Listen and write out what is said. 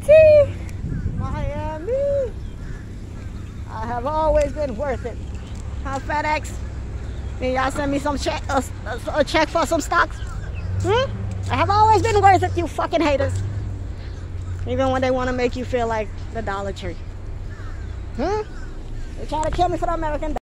City, Miami. I have always been worth it. Huh, FedEx? Can y'all send me some check, a, a check for some stocks? Hmm? I have always been worth it, you fucking haters. Even when they want to make you feel like the Dollar Tree. Hmm? They try to kill me for the American